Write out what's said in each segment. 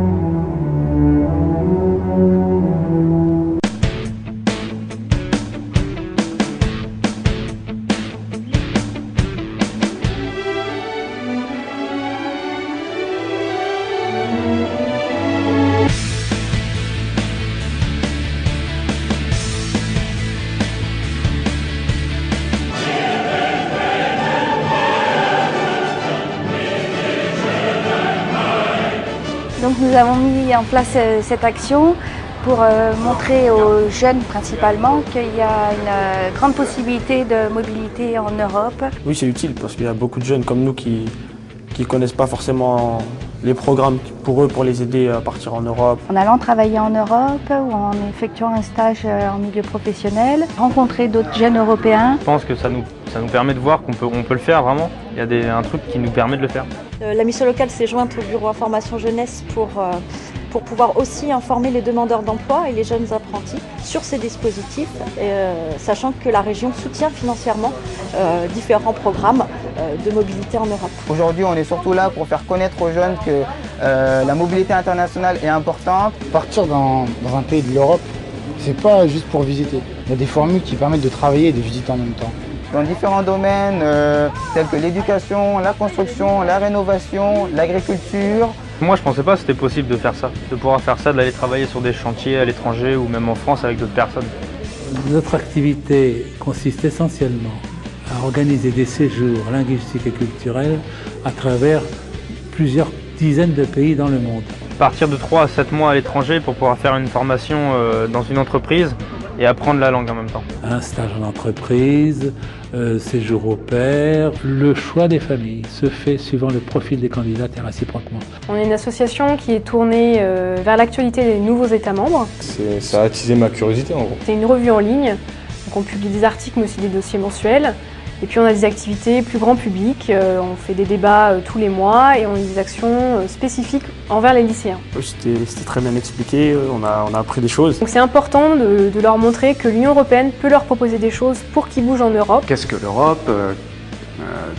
Mm-hmm. Donc nous avons mis en place euh, cette action pour euh, montrer aux jeunes principalement qu'il y a une euh, grande possibilité de mobilité en Europe. Oui, c'est utile parce qu'il y a beaucoup de jeunes comme nous qui ne connaissent pas forcément les programmes pour eux pour les aider à partir en Europe. En allant travailler en Europe ou en effectuant un stage en milieu professionnel, rencontrer d'autres jeunes européens. Je pense que ça nous, ça nous permet de voir qu'on peut, on peut le faire vraiment. Il y a des, un truc qui nous permet de le faire. La mission locale s'est jointe au bureau information jeunesse pour, pour pouvoir aussi informer les demandeurs d'emploi et les jeunes apprentis sur ces dispositifs, euh, sachant que la région soutient financièrement euh, différents programmes euh, de mobilité en Europe. Aujourd'hui, on est surtout là pour faire connaître aux jeunes que la mobilité internationale est importante. Partir dans, dans un pays de l'Europe, c'est pas juste pour visiter. Il y a des formules qui permettent de travailler et de visiter en même temps dans différents domaines euh, tels que l'éducation, la construction, la rénovation, l'agriculture. Moi je pensais pas que c'était possible de faire ça, de pouvoir faire ça, d'aller travailler sur des chantiers à l'étranger ou même en France avec d'autres personnes. Notre activité consiste essentiellement à organiser des séjours linguistiques et culturels à travers plusieurs dizaines de pays dans le monde. Partir de 3 à 7 mois à l'étranger pour pouvoir faire une formation euh, dans une entreprise et apprendre la langue en même temps. Un stage en entreprise, euh, séjour au pair, le choix des familles se fait suivant le profil des candidats et réciproquement. On est une association qui est tournée euh, vers l'actualité des nouveaux États membres. Ça a attisé ma curiosité en gros. C'est une revue en ligne, donc on publie des articles mais aussi des dossiers mensuels. Et puis on a des activités plus grand public, euh, on fait des débats euh, tous les mois et on a des actions euh, spécifiques envers les lycéens. C'était très bien expliqué, on a, on a appris des choses. Donc c'est important de, de, leur montrer que l'Union Européenne peut leur proposer des choses pour qu'ils bougent en Europe. Qu'est-ce que l'Europe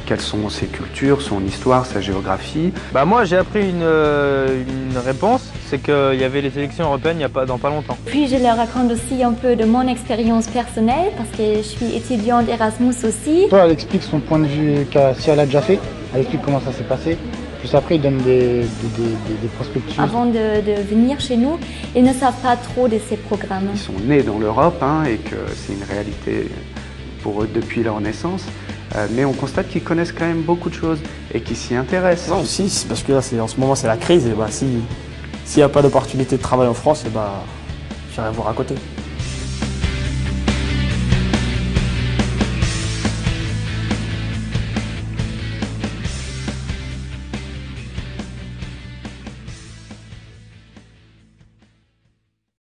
quelles sont ses cultures, son histoire, sa géographie? Bah moi j'ai appris une, une réponse, c'est qu'il y avait les élections européennes il n'y a pas, dans pas longtemps. Puis je leur raconte aussi un peu de mon expérience personnelle? Parce que je suis étudiante Erasmus aussi. Toi elle explique son point de vue, si elle a déjà fait, elle explique comment ça s'est passé. Puis après, ils donnent des, des, des, des prospectus. Avant de, de, venir chez nous, ils ne savent pas trop de ces programmes. Ils sont nés dans l'Europe hein, et que c'est une réalité pour eux depuis leur naissance. Euh, mais on constate qu'ils connaissent quand même beaucoup de choses et qu'ils s'y intéressent. Non, si, parce que là, en ce moment, c'est la crise. Et bah, s'il n'y a pas d'opportunité de travail en France, et bah, j'irai voir à côté.